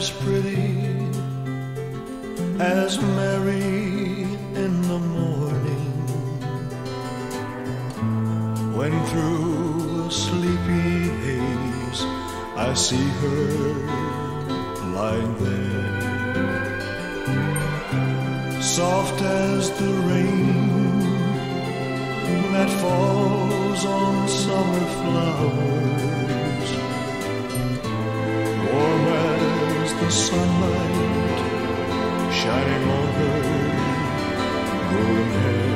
as pretty as Mary in the morning. When through a sleepy haze I see her lying there. Soft as the rain that falls on summer flowers sunlight shining on her golden hair.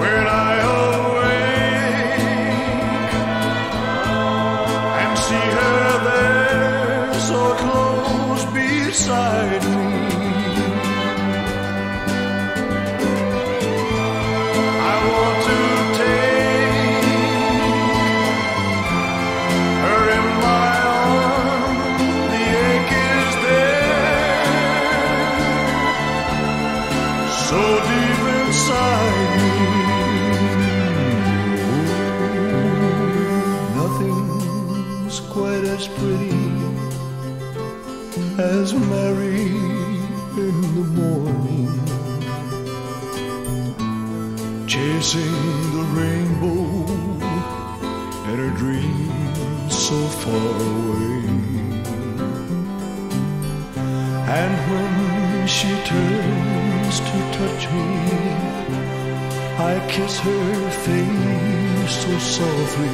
When I awake and see her there so close beside me, deep inside me. Nothing's quite as pretty as Mary in the morning, chasing the rainbow and her dreams so far away. And when she turns to touch me, I kiss her face so softly,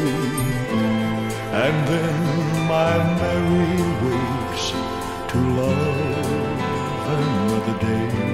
and then my Mary wakes to love another day.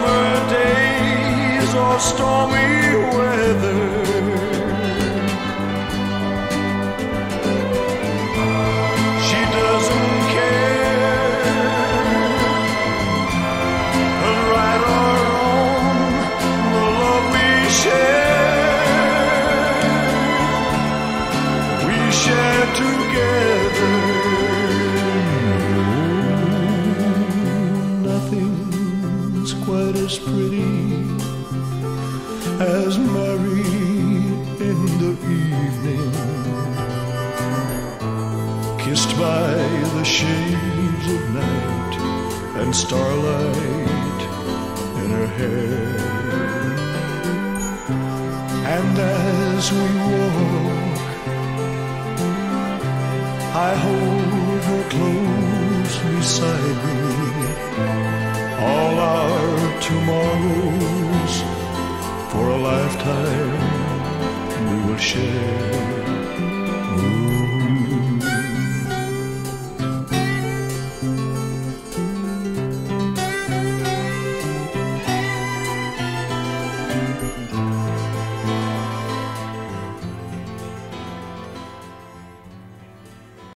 Summer days or stormy weather. She doesn't care, right or wrong, the love we share we share together. As Mary in the evening, kissed by the shades of night and starlight in her hair. And as we walk I hold her close beside me. All our tomorrows for a lifetime we will share.